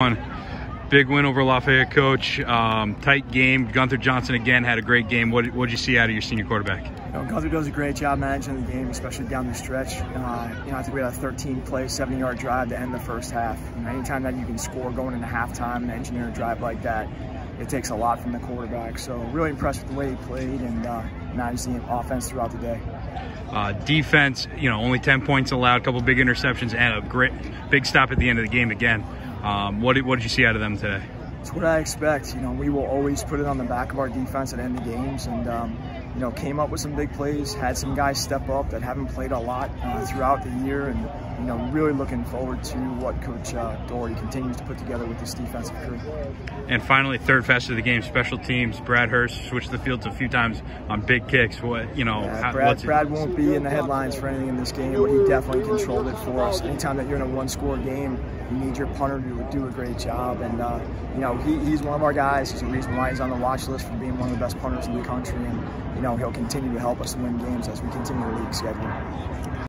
One big win over Lafayette, coach. Um, tight game. Gunther Johnson again had a great game. What did you see out of your senior quarterback? You know, Gunther does a great job managing the game, especially down the stretch. Uh, you know, I think we had a 13 play, 70 yard drive to end the first half. You know, anytime that you can score going into halftime and engineer a drive like that, it takes a lot from the quarterback. So really impressed with the way he played and uh, managed the offense throughout the day. Uh, defense, you know, only 10 points allowed, a couple big interceptions, and a great big stop at the end of the game again. Um, what, did, what did you see out of them today? It's what I expect. You know, we will always put it on the back of our defense at end of games, and um, you know, came up with some big plays. Had some guys step up that haven't played a lot uh, throughout the year, and you know, really looking forward to what Coach uh, Doherty continues to put together with this defensive crew. And finally, third fast of the game, special teams. Brad Hurst switched the fields a few times on big kicks. What you know? Yeah, Brad, Brad won't be in the headlines for anything in this game, but he definitely controlled it for us. Anytime that you're in a one-score game, you need your punter to do a great job, and uh, you know, he, he's one of our guys. He's the reason why he's on the watch list for being one of the best punters in the country, and you know, he'll continue to help us win games as we continue the league schedule.